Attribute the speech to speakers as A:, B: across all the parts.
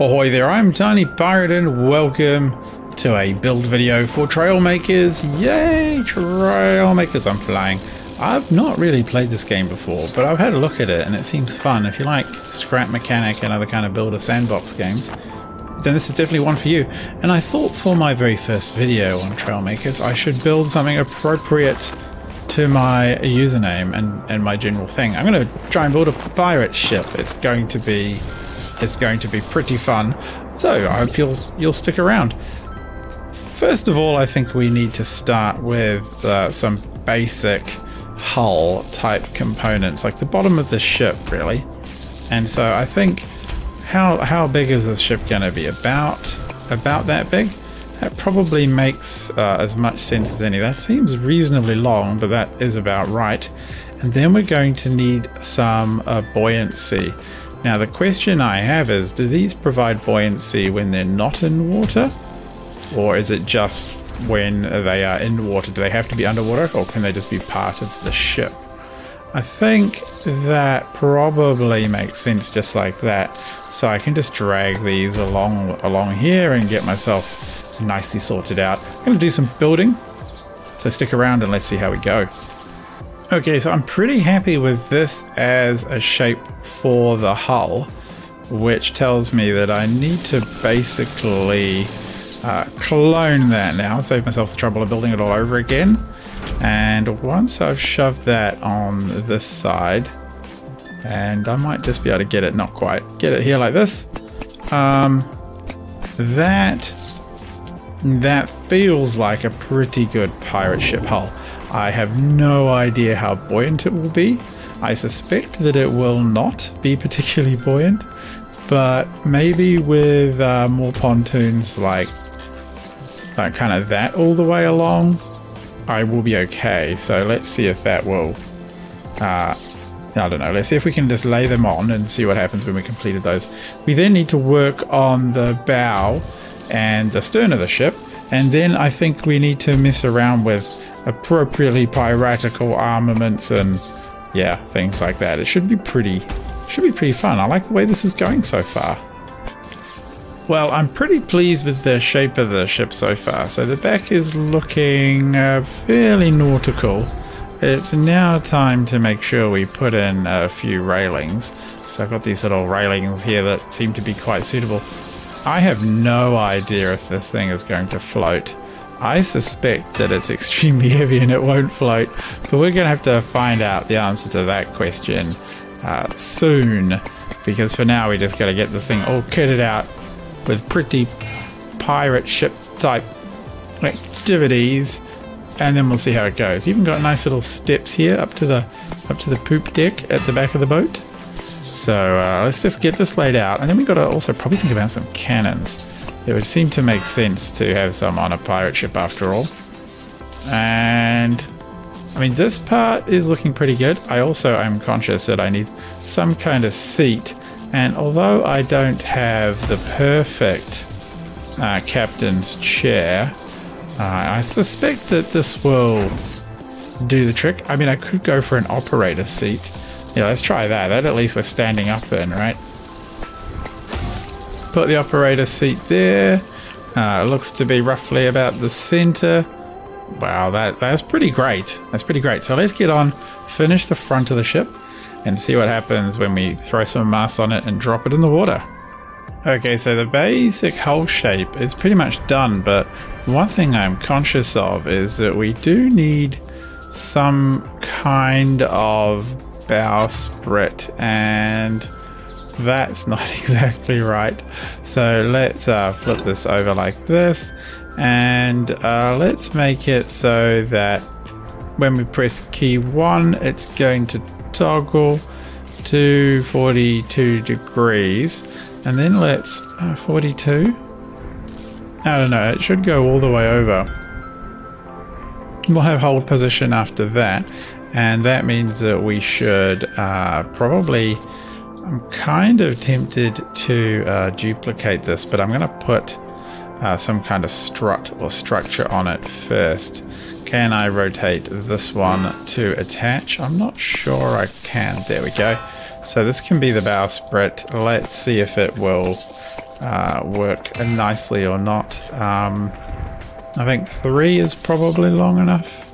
A: Ahoy there, I'm Tiny Pirate and welcome to a build video for Trailmakers. Yay, Trailmakers, I'm flying. I've not really played this game before, but I've had a look at it and it seems fun. If you like Scrap Mechanic and other kind of builder sandbox games, then this is definitely one for you. And I thought for my very first video on Trailmakers, I should build something appropriate to my username and, and my general thing. I'm going to try and build a pirate ship. It's going to be is going to be pretty fun. So I hope you'll you'll stick around. First of all, I think we need to start with uh, some basic hull type components, like the bottom of the ship, really. And so I think how how big is this ship going to be? About about that big. That probably makes uh, as much sense as any. That seems reasonably long, but that is about right. And then we're going to need some uh, buoyancy. Now the question I have is, do these provide buoyancy when they're not in water? Or is it just when they are in water? Do they have to be underwater or can they just be part of the ship? I think that probably makes sense just like that. So I can just drag these along along here and get myself nicely sorted out. I'm going to do some building. So stick around and let's see how we go. Okay, so I'm pretty happy with this as a shape for the hull, which tells me that I need to basically uh, clone that now, save myself the trouble of building it all over again. And once I've shoved that on this side, and I might just be able to get it, not quite, get it here like this. Um, that that feels like a pretty good pirate ship hull. I have no idea how buoyant it will be. I suspect that it will not be particularly buoyant, but maybe with uh, more pontoons like, like kind of that all the way along, I will be okay. So let's see if that will. Uh, I don't know. Let's see if we can just lay them on and see what happens when we completed those. We then need to work on the bow and the stern of the ship, and then I think we need to mess around with appropriately piratical armaments and yeah, things like that. It should be pretty should be pretty fun. I like the way this is going so far. Well, I'm pretty pleased with the shape of the ship so far. So the back is looking uh, fairly nautical. It's now time to make sure we put in a few railings. So I've got these little railings here that seem to be quite suitable. I have no idea if this thing is going to float. I suspect that it's extremely heavy and it won't float, but we're going to have to find out the answer to that question uh, soon, because for now we just got to get this thing all kitted out with pretty pirate ship type activities, and then we'll see how it goes. Even got nice little steps here up to the up to the poop deck at the back of the boat. So uh, let's just get this laid out, and then we've got to also probably think about some cannons. It would seem to make sense to have some on a pirate ship after all. And I mean, this part is looking pretty good. I also am conscious that I need some kind of seat. And although I don't have the perfect uh, captain's chair, uh, I suspect that this will do the trick. I mean, I could go for an operator seat. Yeah, let's try that. That at least we're standing up in, right? Put the operator seat there. Uh, looks to be roughly about the center. Wow, that that's pretty great. That's pretty great. So let's get on, finish the front of the ship, and see what happens when we throw some mass on it and drop it in the water. Okay, so the basic hull shape is pretty much done, but one thing I'm conscious of is that we do need some kind of bowsprit and that's not exactly right. So let's uh, flip this over like this and uh, let's make it so that when we press key 1 it's going to toggle to 42 degrees. And then let's uh, 42 I don't know. It should go all the way over. We'll have hold position after that. And that means that we should uh, probably I'm kind of tempted to uh, duplicate this, but I'm going to put uh, some kind of strut or structure on it first. Can I rotate this one to attach? I'm not sure I can. There we go. So this can be the bowsprit. Let's see if it will uh, work nicely or not. Um, I think three is probably long enough.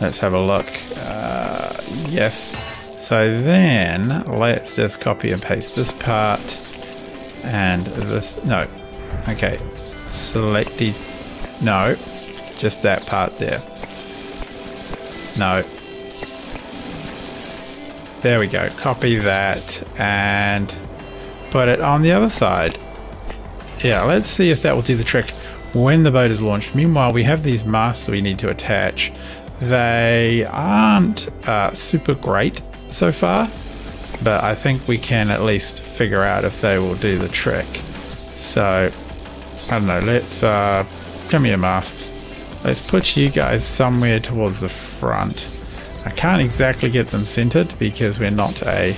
A: Let's have a look. Uh, yes. So then let's just copy and paste this part and this. No. Okay. Select the. No. Just that part there. No. There we go. Copy that and put it on the other side. Yeah, let's see if that will do the trick when the boat is launched. Meanwhile, we have these masts we need to attach. They aren't uh, super great so far, but I think we can at least figure out if they will do the trick. So, I don't know, let's, uh, come here masts. Let's put you guys somewhere towards the front. I can't exactly get them centered because we're not a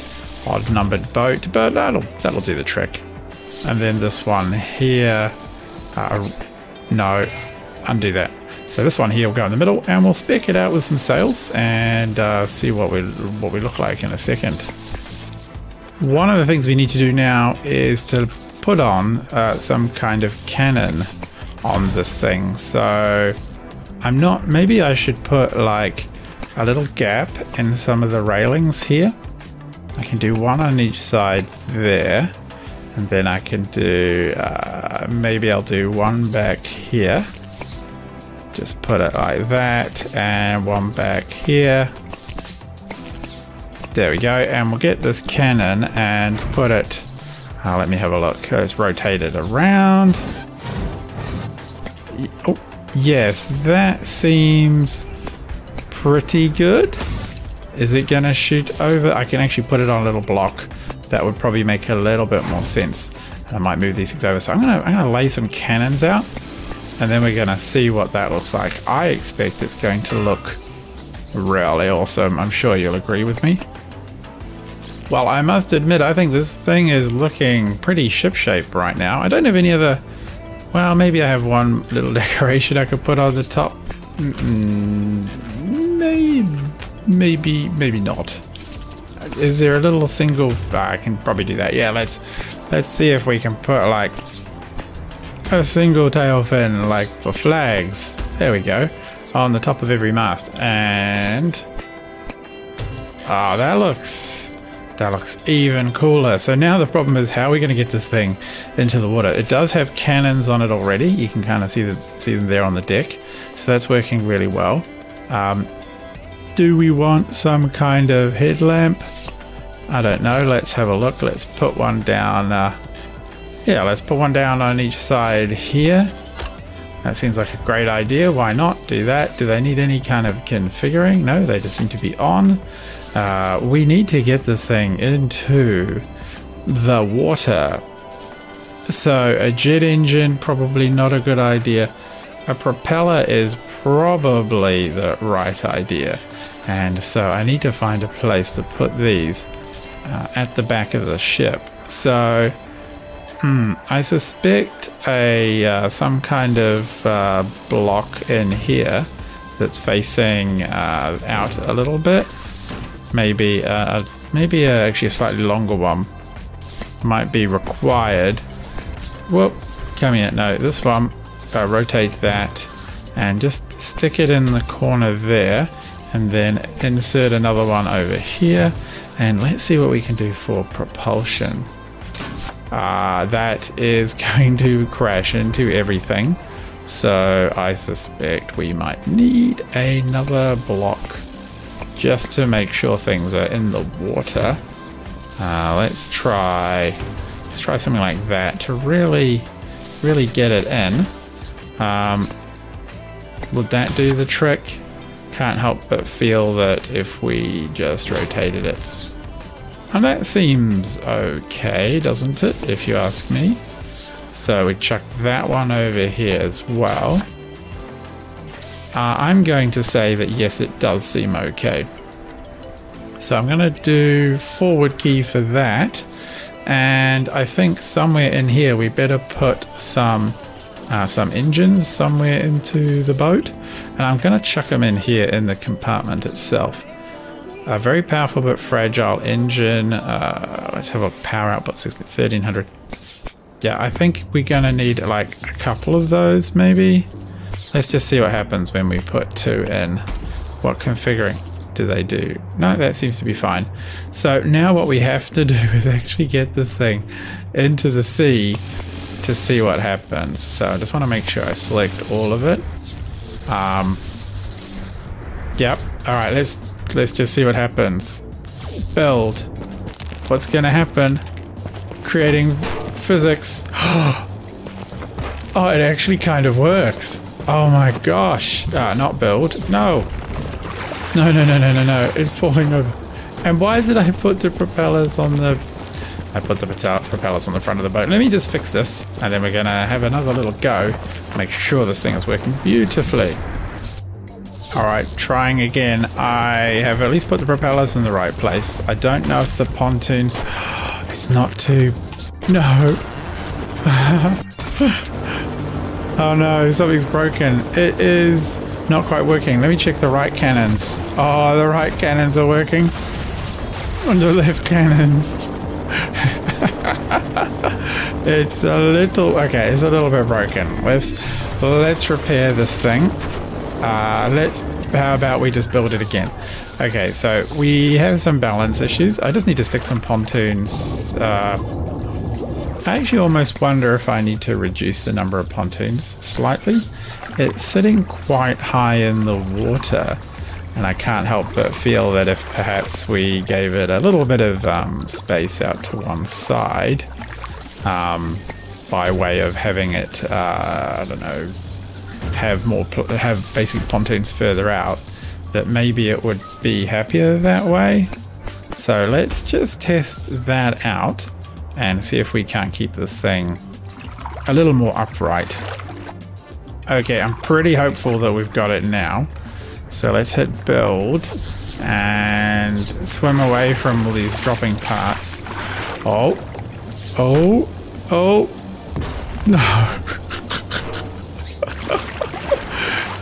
A: odd numbered boat, but that'll that'll do the trick. And then this one here, uh, no, undo that. So this one here will go in the middle, and we'll spec it out with some sails and uh, see what we what we look like in a second. One of the things we need to do now is to put on uh, some kind of cannon on this thing. So I'm not. Maybe I should put like a little gap in some of the railings here. I can do one on each side there. And then I can do, uh, maybe I'll do one back here. Just put it like that. And one back here. There we go. And we'll get this cannon and put it, uh, let me have a look. Let's rotate it around. Oh, yes, that seems pretty good. Is it going to shoot over? I can actually put it on a little block. That would probably make a little bit more sense. I might move these things over. So I'm going to I'm going to lay some cannons out. And then we're going to see what that looks like. I expect it's going to look really awesome. I'm sure you'll agree with me. Well, I must admit, I think this thing is looking pretty ship-shape right now. I don't have any other... Well, maybe I have one little decoration I could put on the top. Maybe, maybe, maybe not. Is there a little single? I can probably do that. Yeah, let's let's see if we can put like a single tail fin, like for flags. There we go, on the top of every mast, and ah, oh, that looks that looks even cooler. So now the problem is how are we going to get this thing into the water? It does have cannons on it already. You can kind of see the see them there on the deck, so that's working really well. Um, do we want some kind of headlamp? I don't know. Let's have a look. Let's put one down. Uh, yeah, let's put one down on each side here. That seems like a great idea. Why not do that? Do they need any kind of configuring? No, they just seem to be on. Uh, we need to get this thing into the water. So a jet engine, probably not a good idea. A propeller is probably the right idea. And so I need to find a place to put these uh, at the back of the ship. So hmm, I suspect a uh, some kind of uh, block in here that's facing uh, out a little bit. Maybe uh, maybe actually a slightly longer one might be required. Whoop, come here. No, this one. Uh, rotate that and just stick it in the corner there and then insert another one over here and let's see what we can do for propulsion uh, that is going to crash into everything so I suspect we might need another block just to make sure things are in the water uh, let's try let's try something like that to really really get it in um, would that do the trick? Can't help but feel that if we just rotated it. And that seems okay, doesn't it, if you ask me? So we chuck that one over here as well. Uh, I'm going to say that yes, it does seem okay. So I'm going to do forward key for that. And I think somewhere in here we better put some uh, some engines somewhere into the boat and I'm going to chuck them in here in the compartment itself. A very powerful but fragile engine. Uh, let's have a power output 1300. Yeah, I think we're going to need like a couple of those maybe. Let's just see what happens when we put two in. What configuring do they do? No, that seems to be fine. So now what we have to do is actually get this thing into the sea to see what happens. So I just want to make sure I select all of it. Um, yep. All right, let's let's just see what happens. Build. What's going to happen? Creating physics. oh, it actually kind of works. Oh my gosh. Ah, not build. No. No, no, no, no, no, no. It's falling over. And why did I put the propellers on the... I put the propellers on the front of the boat. Let me just fix this. And then we're going to have another little go. Make sure this thing is working beautifully. Alright, trying again. I have at least put the propellers in the right place. I don't know if the pontoons... It's not too... No. oh no, something's broken. It is not quite working. Let me check the right cannons. Oh, the right cannons are working. On the left cannons. it's a little... Okay, it's a little bit broken. Let's, let's repair this thing. Uh, let's... How about we just build it again? Okay, so we have some balance issues. I just need to stick some pontoons. Uh, I actually almost wonder if I need to reduce the number of pontoons slightly. It's sitting quite high in the water, and I can't help but feel that if perhaps we gave it a little bit of um, space out to one side, um, by way of having it, uh, I don't know, have more have basic pontoons further out, that maybe it would be happier that way. So let's just test that out and see if we can't keep this thing a little more upright. Okay, I'm pretty hopeful that we've got it now. So let's hit build and swim away from all these dropping parts. Oh, oh, oh, no.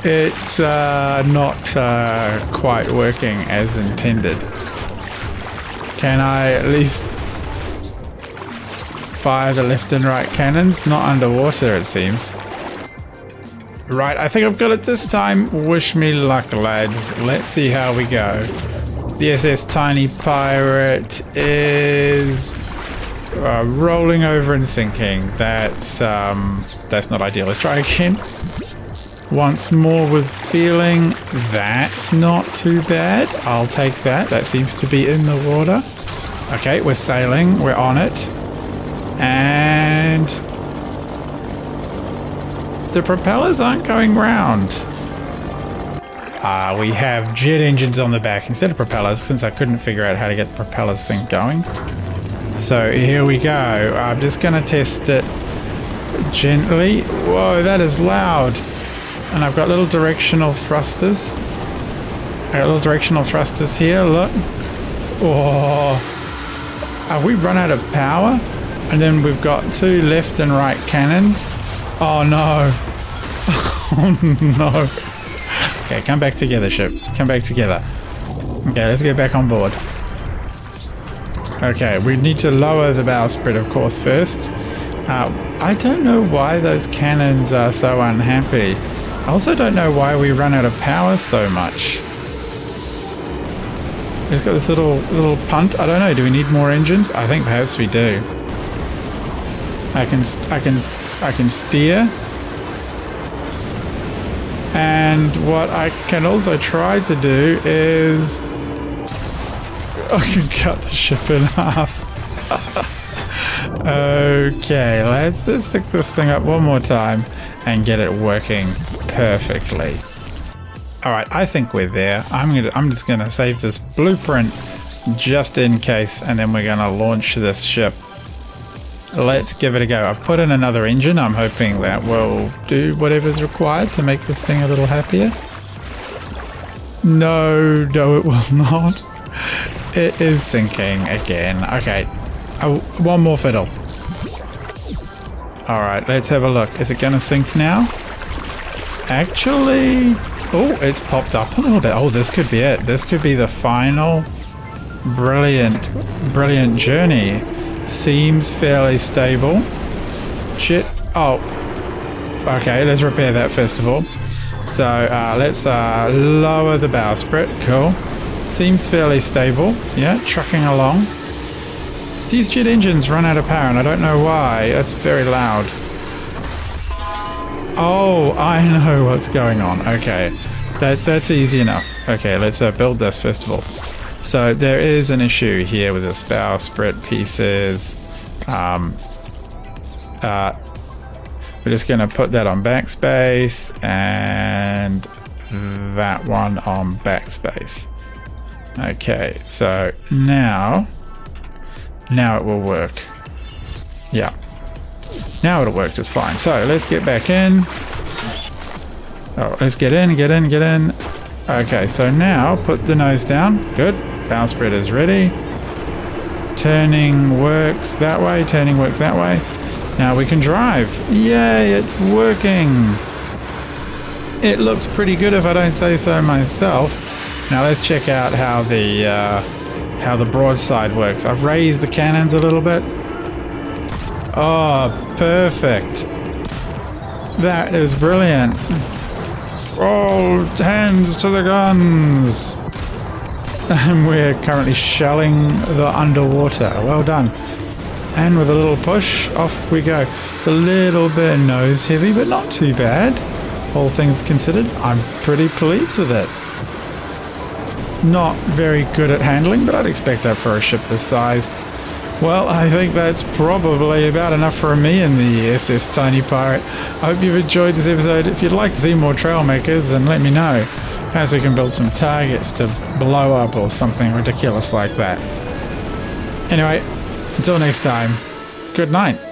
A: It's uh, not uh, quite working as intended. Can I at least fire the left and right cannons? Not underwater, it seems. Right, I think I've got it this time. Wish me luck, lads. Let's see how we go. The SS Tiny Pirate is uh, rolling over and sinking. That's um, that's not ideal. Let's try again. Once more with feeling. That's not too bad. I'll take that. That seems to be in the water. Okay, we're sailing. We're on it. And the propellers aren't going round. Uh, we have jet engines on the back instead of propellers since I couldn't figure out how to get the propellers thing going. So here we go. I'm just going to test it gently. Whoa, that is loud. And I've got little directional thrusters. I got little directional thrusters here, look. Oh, have we run out of power? And then we've got two left and right cannons. Oh no. Oh no. Okay, come back together, ship. Come back together. Okay, let's get back on board. Okay, we need to lower the bowsprit, of course, first. Uh, I don't know why those cannons are so unhappy. I also don't know why we run out of power so much. We've got this little little punt. I don't know. Do we need more engines? I think perhaps we do. I can I can I can steer. And what I can also try to do is I can cut the ship in half. okay, let's let's pick this thing up one more time and get it working perfectly. All right, I think we're there. I'm gonna I'm just gonna save this blueprint just in case, and then we're gonna launch this ship Let's give it a go. I've put in another engine. I'm hoping that will do whatever's required to make this thing a little happier. No, no it will not. It is sinking again. Okay. Oh, one more fiddle. Alright, let's have a look. Is it to sink now? Actually... Oh, it's popped up a little bit. Oh, this could be it. This could be the final brilliant, brilliant journey seems fairly stable. shit. Oh. Okay, let's repair that first of all. So uh, let's uh, lower the bowsprit. Cool. Seems fairly stable. Yeah, trucking along. These jet engines run out of power and I don't know why. That's very loud. Oh, I know what's going on. Okay, that that's easy enough. Okay, let's uh, build this first of all. So there is an issue here with this bowsprit pieces. Um, uh, we're just going to put that on backspace and that one on backspace. Okay, so now, now it will work. Yeah, now it'll work just fine. So let's get back in. Oh, let's get in, get in, get in. Okay, so now put the nose down. Good. Bowsprit is ready. Turning works that way, turning works that way. Now we can drive. Yay, it's working. It looks pretty good if I don't say so myself. Now let's check out how the uh, how the broadside works. I've raised the cannons a little bit. Oh, perfect. That is brilliant. All hands to the guns. And we're currently shelling the underwater. Well done. And with a little push, off we go. It's a little bit nose heavy, but not too bad. All things considered, I'm pretty pleased with it. Not very good at handling, but I'd expect that for a ship this size. Well, I think that's probably about enough for me and the SS Tiny Pirate. I hope you've enjoyed this episode. If you'd like to see more Trailmakers, then let me know. Perhaps we can build some targets to blow up or something ridiculous like that. Anyway, until next time, good night.